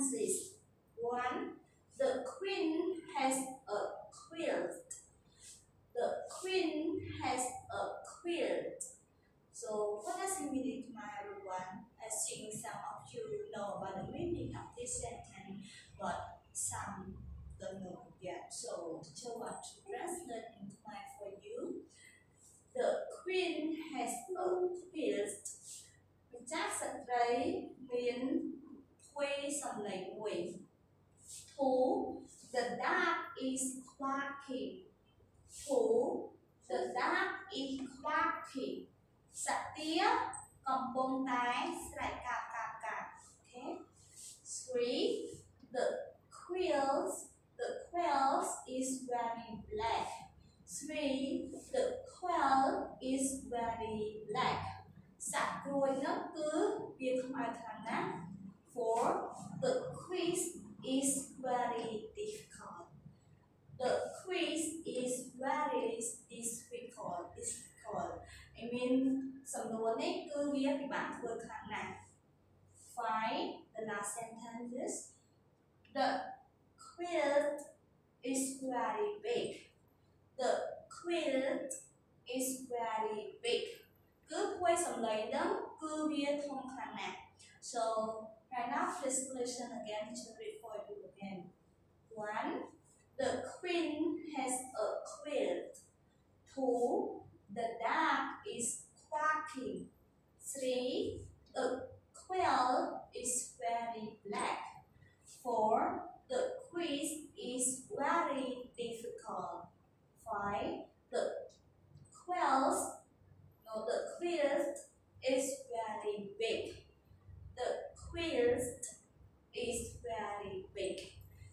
sentences. One, the queen has a quilt. The queen has a quilt. So what does it mean to my everyone? I think some of you know about the meaning of this sentence, but some don't know yet. So teacher want to translate into my for you. The queen has a quilt. ម្ចាស់ស្ត្រីមាន ទ្វេសំឡេងមួយ Two the dog is quacking Two the dog is quacking សត្វទាកំពុងតែស្រែ dạ I mean សំណួរនេះគឺវាពិបាកធ្វើខ្លាំងណាស់ Five the last sentence is The quilt is very big The quilt is very big គឺភួយសំឡេងហ្នឹងគឺវាធំខ្លាំងណាស់ so right now please listen again to read for you again one the queen has a quilt two the dog is quacking three the quill is very black. Four the quiz is very difficult. Five the quills no, the quilt is very big. The quilt is very big.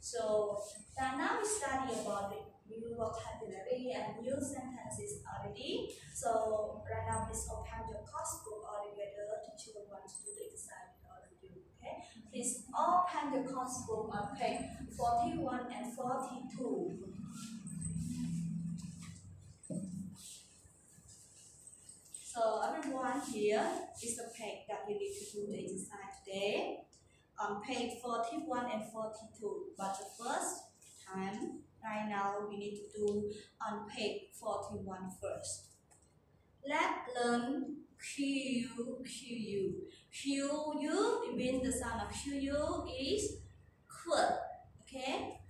So now we study about the new vocabulary and new sentences already. So right now please open your course book all together. Teacher want to do the exercise with all of you. Okay? Please open the book on page 41 and 42. So everyone here is the page that we need to do the exercise today. Um, on page 41 and 42. But the first time, right now, we need to do on page 41 first. Let's learn Q, Q, U. Q, U, it means the sound of Q, U is quit. Okay?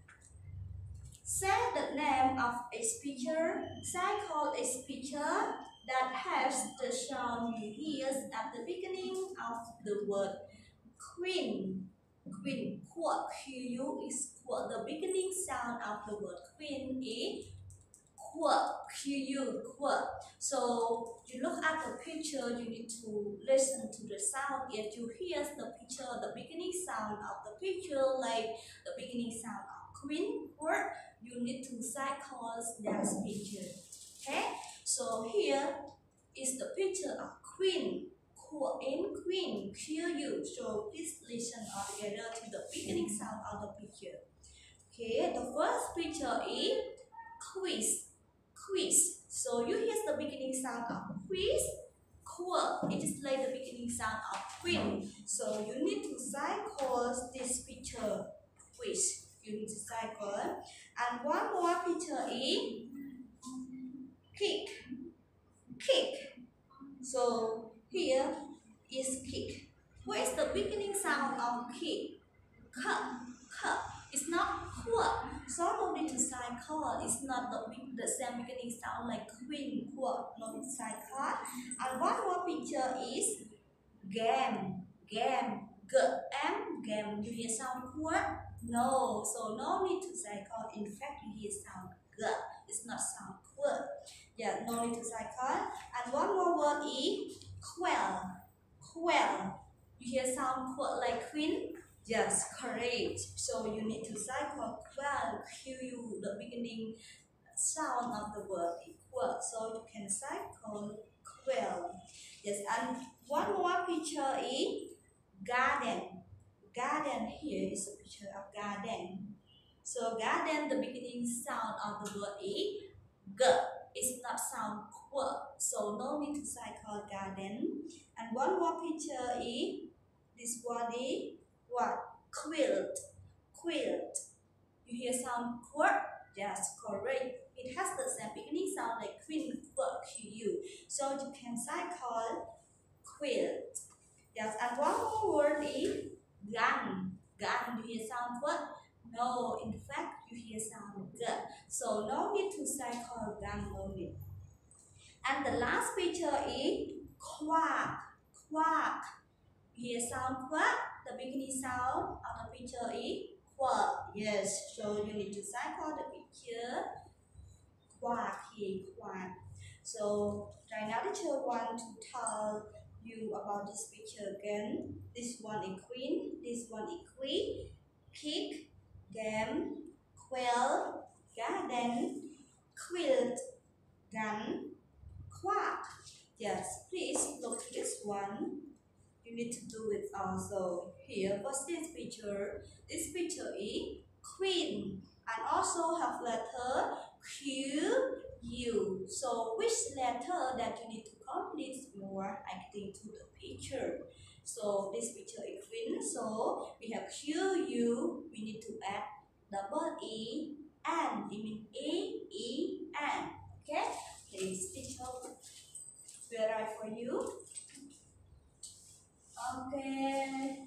Say the name of a speaker. Say call a speaker that has the sound you hear at the beginning of the word queen. Queen, quote, Q is quote. The beginning sound of the word queen is quote, Q, quote. So you look at the picture, you need to listen to the sound. If you hear the picture, the beginning sound of the picture, like the beginning sound of queen word, you need to cycle that picture. Okay? So here is the picture of queen, queen, queen, Q-U. So please listen all together to the beginning sound of the picture. Okay, the first picture is quiz, quiz. So you hear the beginning sound of quiz, cool. It is like the beginning sound of queen. So you need to cycle this picture, quiz. You need to cycle. And one more picture is kick kick so here is kick what is the beginning sound of kick cut cut it's not quote so need to cycle it's not the the same beginning sound like queen no need to cycle and one more picture is game game g m. Game you hear sound quote no. So no need to cycle in fact you hear sound g. It's not sound quote yeah, no need to cycle. And one more word is quell. Quell. You hear sound quote like queen? Yes, correct. So you need to cycle quell. Q the beginning sound of the word equal. So you can cycle quell. Yes, and one more picture is garden. Garden here is a picture of garden. So garden, the beginning sound of the word is g it's not sound quirk, so no need to cycle garden. And one more picture is this is what? quilt, quilt. You hear sound quirk? Yes, correct. It has the same beginning sound like queen, quirk, you. So you can cycle quilt. Yes, and one more word is gun. Gun, you hear sound what? No, in fact, you hear sound gun. So no need to cycle gun, only. And the last picture is quack, quack. Hear sound quack? The beginning sound of the picture eh, is quack. Yes, so you need to cycle the picture quack eh, here, quack. So right now teacher want to tell you about this picture again. This one is queen, this one is queen, pig, game, quail, garden, quilt, gun, quack. Yes, please look at this one. Need to do it also. Here, what's this picture? This picture is queen and also have letter Q, U. So which letter that you need to complete more acting to the picture. So this picture is queen. So we have Q, U. We need to add double E, and. It means E, E, N. Okay? Please teacher will write for you. Okay.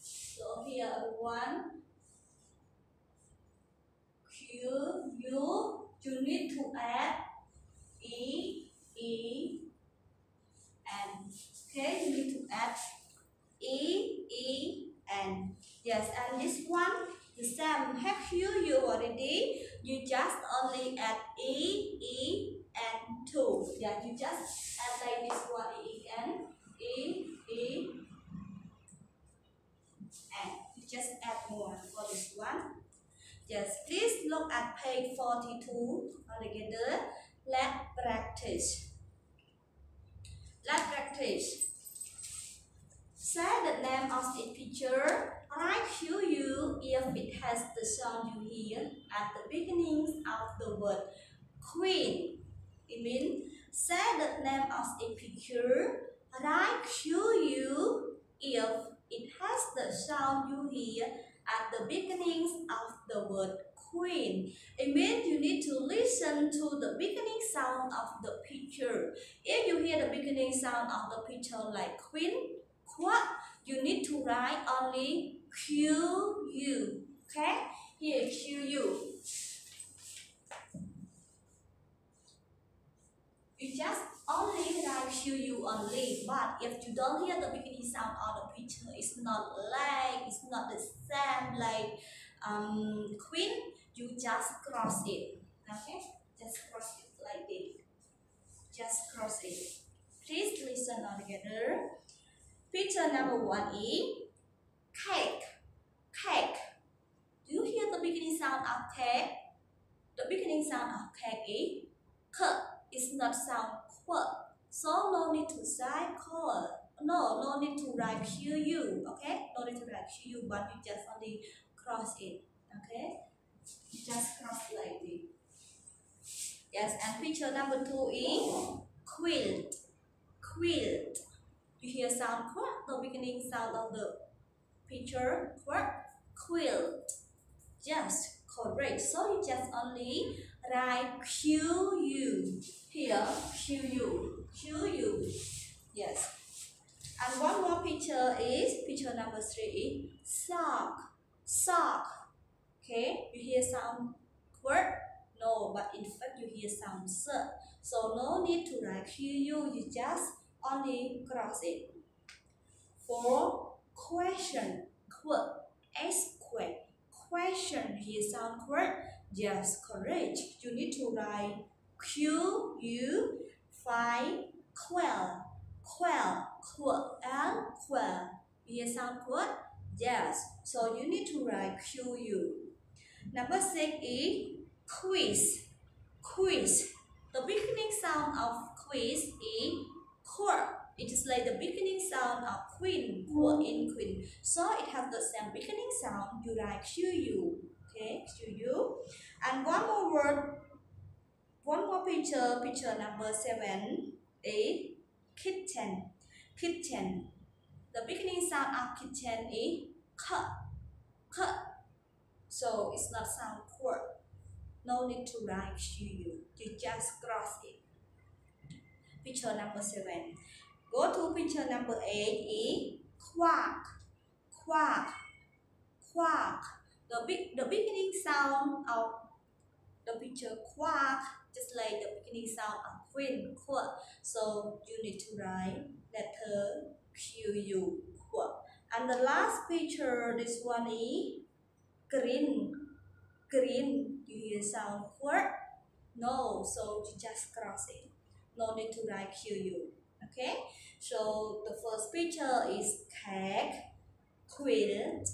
So here one. Q, U. You need to add E, E, N. Okay, you need to add E, E, N. Yes, and this one, the same. Have you you already? You just only add E, E, N two. Yeah, you just add like this one, E, E, N, E, E, N. You just add more for this one. Yes, please look at page 42 altogether. Let's practice. Let's practice. Say the name of the picture. I show you if it has the sound you hear at the beginning of the word queen. It means say the name of a picture. I show you if it has the sound you hear at the beginning of the word queen. It means you need to listen to the beginning sound of the picture. If you hear the beginning sound of the picture like queen, quack, you need to write only Q U. Okay? Here Q U. You just only write Q U only, but if you don't hear the beginning sound of the picture, it's not like, it's not the same like um, queen, you just cross it. Okay? Just cross it like this. Just cross it. Please listen all together. Picture number one is cake. Cake. Do you hear the beginning sound of cake? The beginning sound of cake is k. It's not sound qu. So no need to say call. No, no need to write QU. Okay? No need to write QU, but you just only cross it. Okay? You just cross like this. Yes, and picture number two is quilt. Quilt. You hear sound quirk, the beginning sound of the picture quirk, quilt. Just correct. So you just only write Q U. Here, Q U. Yes. And one more picture is picture number three sock. Sock. Okay, you hear sound quirk? No, but in fact you hear sound s. So no need to write Q U. You just only cross it. For question, quote, S. Question here sound correct? Yes, correct. You need to write Q U five quell, quell, quell, and quell. Here sound? Yes. So you need to write Q U. Number six is quiz. Quiz. The beginning sound of quiz is quirk. It is like the beginning sound of queen, quote in queen. So it has the same beginning sound. You write QU. Okay, QU. And one more word, picture, picture number seven is kitchen. Kitchen. The beginning sound of kitchen is k. K. so it's not sound word no need to write Q you you just cross it picture number seven go to picture number eight is quack quack quack the big the beginning sound of the picture quack just like the beginning sound of queen quack so you need to write letter q u quack and the last picture this one is green. Green you hear sound quack no so you just cross it. No need to write q u okay? So the first picture is cat quilt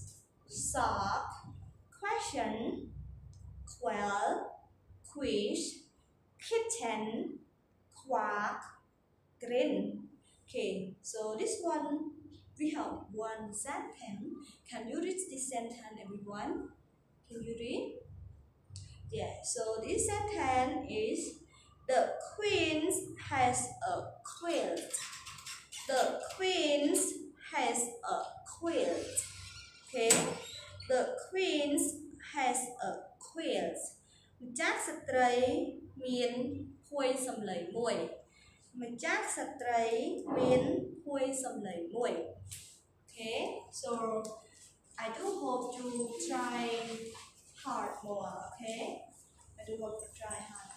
sock question quail quiz kitten quack grin okay so this one we have one sentence can you read this sentence everyone can you read yeah so this sentence is the queen has a quilt the queen has a quilt okay the queen has a quilt ម្ចាស់ស្ត្រី មានភួយសំឡេងមួយម្ចាស់ស្ត្រីមានភួយសំឡេងមួយ Okay so I do hope you try hard more okay I do hope you try hard